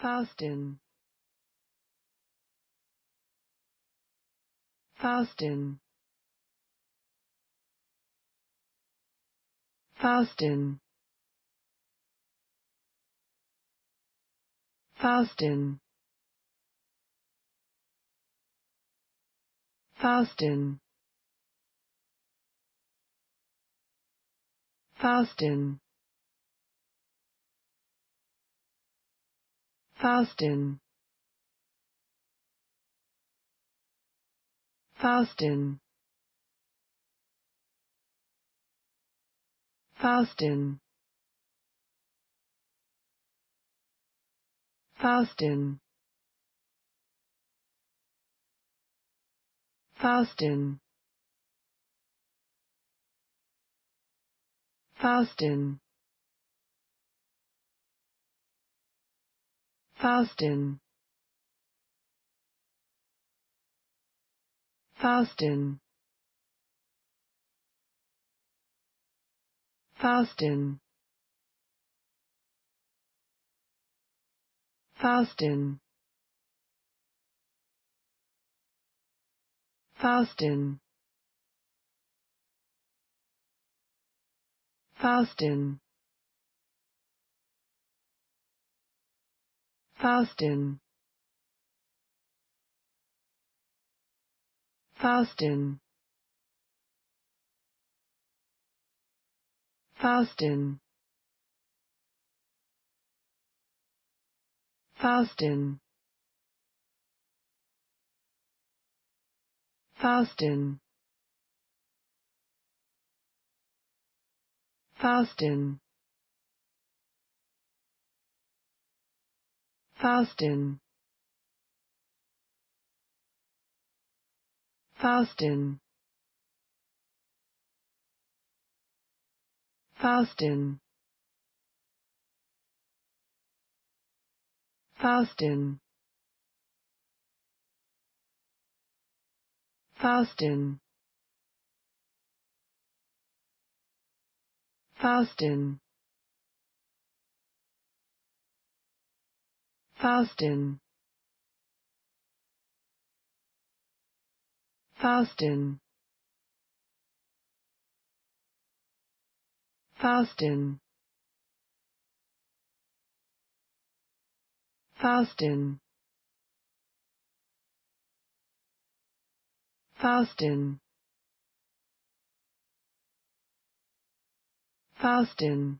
Faustine. Faustine. Faustine. Faustine. Faustine. Faustine Faustine. Faustine. Faustine. Faustine. Faustine. Faustine Faustine Faustine Faustine Faustine Faustine Faustine Faustine. Faustine. Faustine. Faustine. Faustine. Faustine Faustine Faustine Faustine Faustine Faustine Faustine Faustine Faustine Faustine Faustine Faustine Faustine